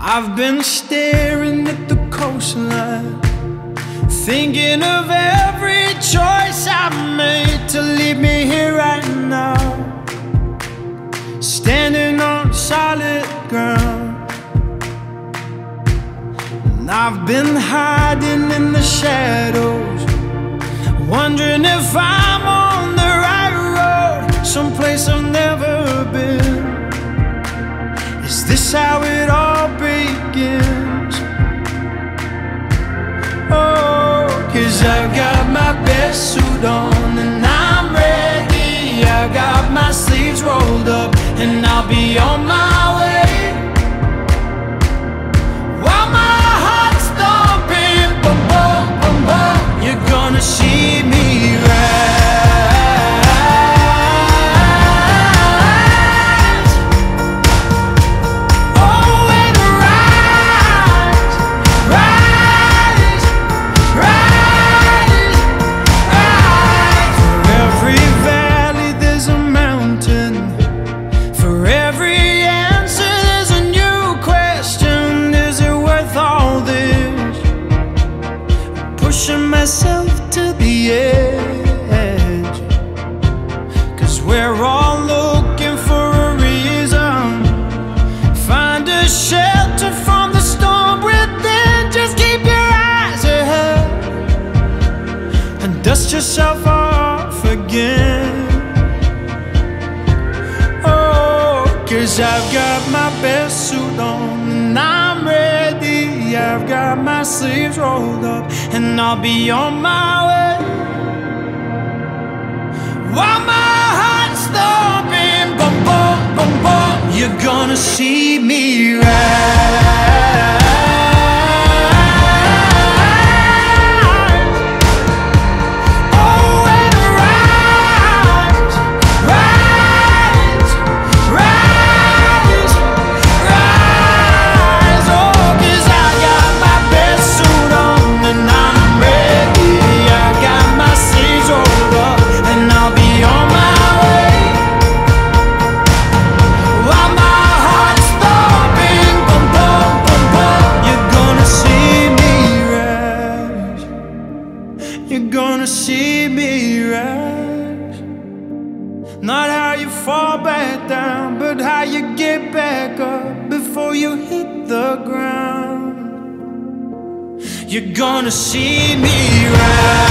I've been staring at the coastline, thinking of every choice I've made to leave me here right now, standing on solid ground. And I've been hiding in the shadows, wondering if I'm on the right road, someplace I've never been. Is this how it all? Begins. Myself to the edge. Cause we're all looking for a reason. Find a shelter from the storm within. Just keep your eyes ahead and dust yourself off again. Oh, cause I've got my best suit on. I've got my sleeves rolled up and I'll be on my way. While my heart's thumping, boom, boom, boom, boom, you're gonna see me see me rise. Not how you fall back down, but how you get back up before you hit the ground. You're gonna see me rise.